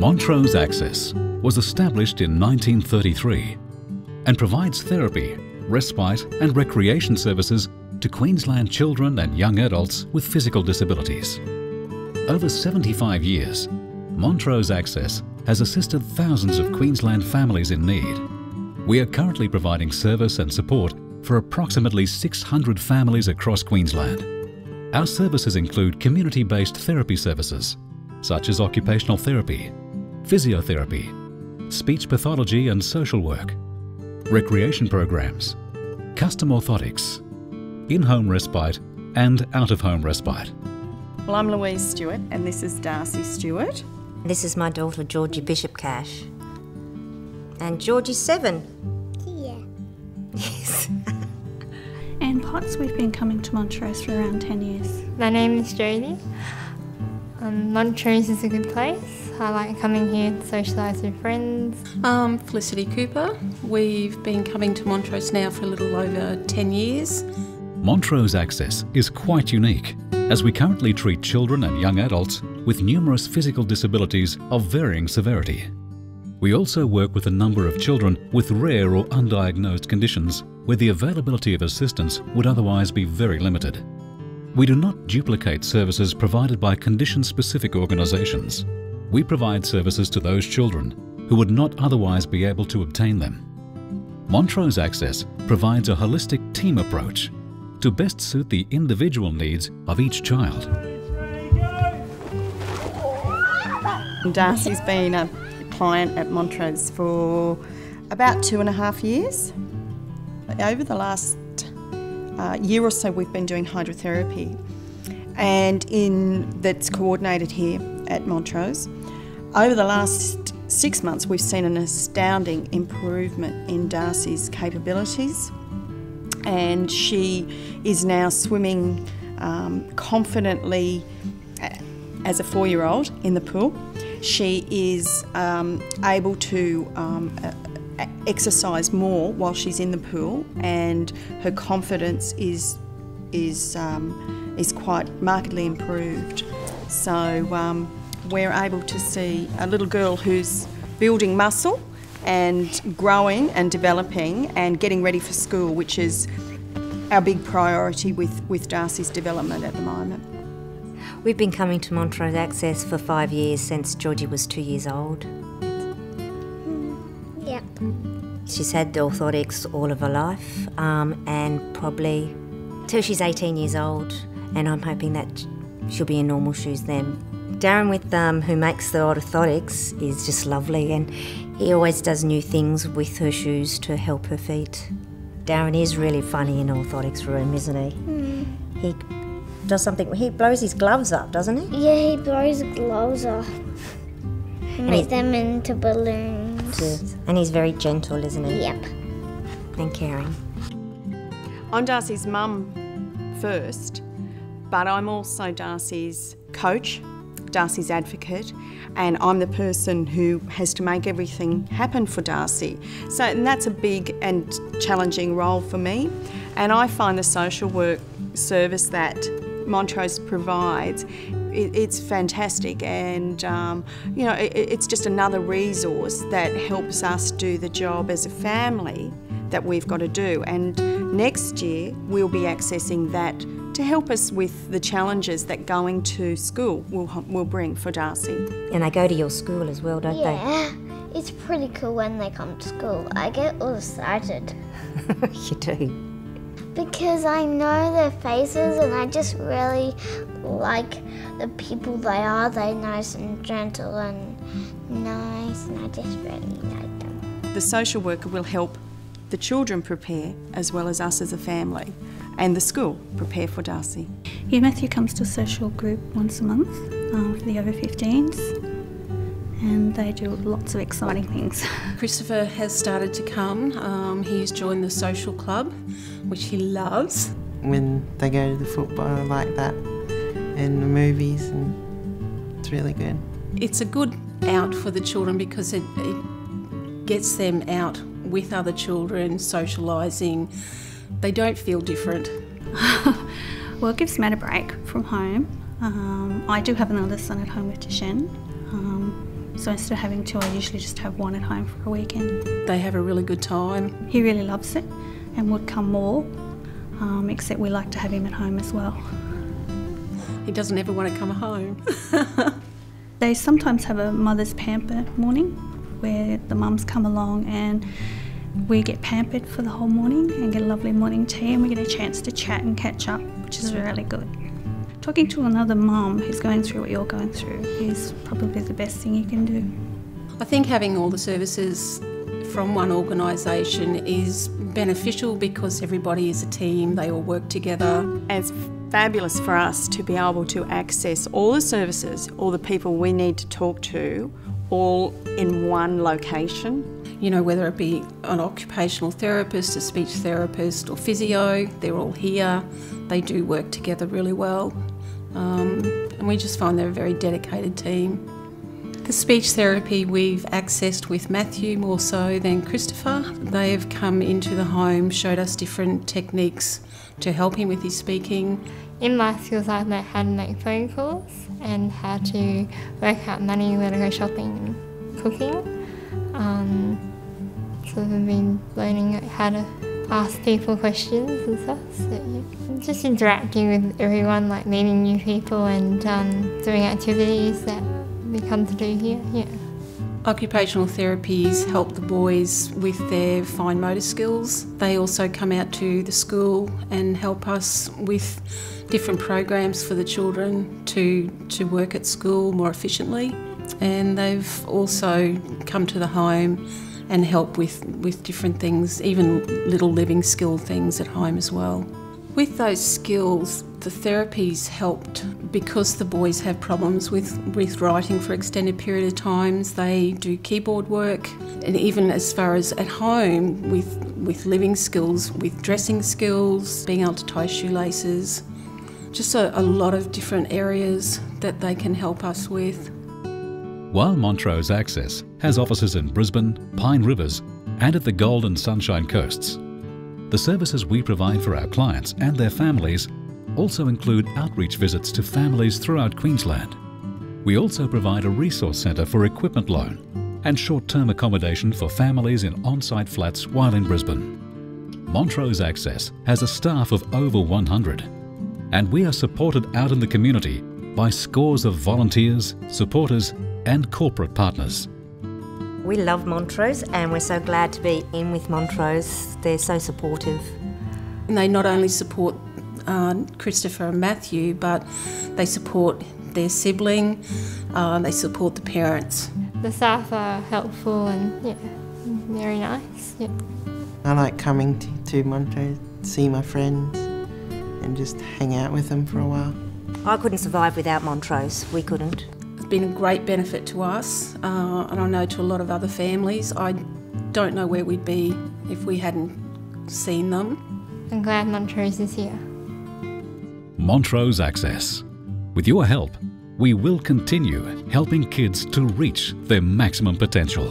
Montrose Access was established in 1933 and provides therapy, respite and recreation services to Queensland children and young adults with physical disabilities. Over 75 years, Montrose Access has assisted thousands of Queensland families in need. We are currently providing service and support for approximately 600 families across Queensland. Our services include community-based therapy services, such as occupational therapy, physiotherapy, speech pathology and social work, recreation programs, custom orthotics, in-home respite and out-of-home respite. Well, I'm Louise Stewart and this is Darcy Stewart. This is my daughter Georgie Bishop Cash. And Georgie's seven. Yeah. Yes. Anne Potts, we've been coming to Montrose for around 10 years. My name is Jodie. Um, Montrose is a good place. I like coming here to socialise with friends. Um, Felicity Cooper. We've been coming to Montrose now for a little over 10 years. Montrose Access is quite unique as we currently treat children and young adults with numerous physical disabilities of varying severity. We also work with a number of children with rare or undiagnosed conditions where the availability of assistance would otherwise be very limited. We do not duplicate services provided by condition-specific organisations. We provide services to those children who would not otherwise be able to obtain them. Montrose Access provides a holistic team approach to best suit the individual needs of each child. Darcy's been a client at Montrose for about two and a half years. Over the last uh, year or so, we've been doing hydrotherapy, and in that's coordinated here at Montrose. Over the last six months, we've seen an astounding improvement in Darcy's capabilities, and she is now swimming um, confidently as a four-year-old in the pool. She is um, able to um, exercise more while she's in the pool, and her confidence is is um, is quite markedly improved. So um, we're able to see a little girl who's building muscle and growing and developing and getting ready for school, which is our big priority with, with Darcy's development at the moment. We've been coming to Montrose Access for five years since Georgie was two years old. Yep. She's had orthotics all of her life um, and probably till she's 18 years old, and I'm hoping that she'll be in normal shoes then. Darren, with um, who makes the orthotics, is just lovely, and he always does new things with her shoes to help her feet. Darren is really funny in orthotics room, isn't he? Mm. He does something. He blows his gloves up, doesn't he? Yeah, he blows gloves up. He makes them into balloons. And he's very gentle, isn't he? Yep. And caring. I'm Darcy's mum first, but I'm also Darcy's coach, Darcy's advocate, and I'm the person who has to make everything happen for Darcy. So, and that's a big and challenging role for me. And I find the social work service that Montrose provides it, it's fantastic and um, you know it, it's just another resource that helps us do the job as a family that we've got to do and next year we'll be accessing that to help us with the challenges that going to school will, will bring for Darcy. And they go to your school as well, don't they? yeah. It's pretty cool when they come to school. I get all excited. you do. Because I know their faces and I just really like the people they are. They're nice and gentle and nice and I just really like them. The social worker will help the children prepare as well as us as a family and the school prepare for Darcy. Yeah, Matthew comes to a social group once a month uh, for the over 15s and they do lots of exciting things. Christopher has started to come. Um, he's joined the social club, which he loves. When they go to the football like that and the movies, and it's really good. It's a good out for the children because it, it gets them out with other children, socialising. They don't feel different. well, it gives Matt a break from home. Um, I do have another son at home with Duchenne. Um, So instead of having two, I usually just have one at home for a weekend. They have a really good time. He really loves it and would come more, um, except we like to have him at home as well. He doesn't ever want to come home. They sometimes have a mother's pamper morning where the mums come along and we get pampered for the whole morning and get a lovely morning tea and we get a chance to chat and catch up, which is mm. really good. Talking to another mum who's going through what you're going through is probably the best thing you can do. I think having all the services from one organisation is beneficial because everybody is a team, they all work together. It's fabulous for us to be able to access all the services, all the people we need to talk to, all in one location. You know, whether it be an occupational therapist, a speech therapist, or physio, they're all here. They do work together really well. Um, and we just find they're a very dedicated team. The speech therapy we've accessed with Matthew more so than Christopher. They have come into the home, showed us different techniques to help him with his speaking. In my skills, I've learned how to make phone calls and how to work out money, where to go shopping and cooking. Um, so I've been learning how to ask people questions and stuff. So. Just interacting with everyone, like meeting new people and um, doing activities that we come to do here. Yeah. Occupational therapies help the boys with their fine motor skills. They also come out to the school and help us with different programs for the children to, to work at school more efficiently. And they've also come to the home and help with, with different things, even little living skill things at home as well. With those skills, the therapies helped because the boys have problems with, with writing for extended period of times. They do keyboard work, and even as far as at home with with living skills, with dressing skills, being able to tie shoelaces, just a, a lot of different areas that they can help us with. While Montrose Access has offices in Brisbane, Pine Rivers, and at the Gold and Sunshine Coasts, the services we provide for our clients and their families also include outreach visits to families throughout Queensland. We also provide a resource centre for equipment loan and short-term accommodation for families in on-site flats while in Brisbane. Montrose Access has a staff of over 100 and we are supported out in the community by scores of volunteers, supporters and corporate partners. We love Montrose and we're so glad to be in with Montrose. They're so supportive. And they not only support uh, Christopher and Matthew, but they support their sibling, uh, they support the parents. The staff are helpful and yeah, very nice. Yeah. I like coming to, to Montrose, see my friends, and just hang out with them for a while. I couldn't survive without Montrose. We couldn't. It's been a great benefit to us, uh, and I know to a lot of other families. I don't know where we'd be if we hadn't seen them. I'm glad Montrose is here. Montrose Access. With your help, we will continue helping kids to reach their maximum potential.